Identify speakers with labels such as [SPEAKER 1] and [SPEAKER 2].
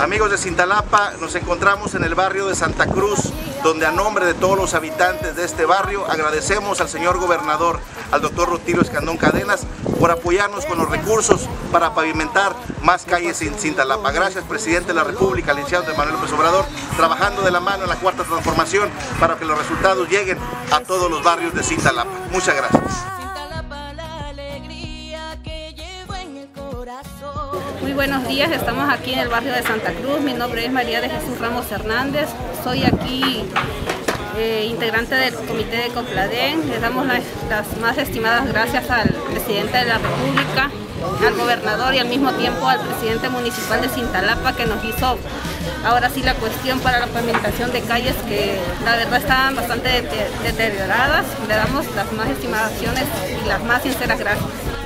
[SPEAKER 1] Amigos de Cintalapa, nos encontramos en el barrio de Santa Cruz, donde a nombre de todos los habitantes de este barrio agradecemos al señor gobernador, al doctor Rutilio Escandón Cadenas, por apoyarnos con los recursos para pavimentar más calles en Cintalapa. Gracias, presidente de la República, licenciado de Manuel López Obrador, trabajando de la mano en la cuarta transformación para que los resultados lleguen a todos los barrios de Cintalapa. Muchas gracias.
[SPEAKER 2] Muy buenos días, estamos aquí en el barrio de Santa Cruz. Mi nombre es María de Jesús Ramos Hernández. Soy aquí eh, integrante del comité de Copladén. Les damos las, más estimadas gracias al presidente de la República, al gobernador y al mismo tiempo al presidente municipal de Cintalapa que nos hizo ahora sí la cuestión para la pavimentación de calles que la verdad están bastante deterioradas. Le damos las más estimaciones y las más sinceras gracias.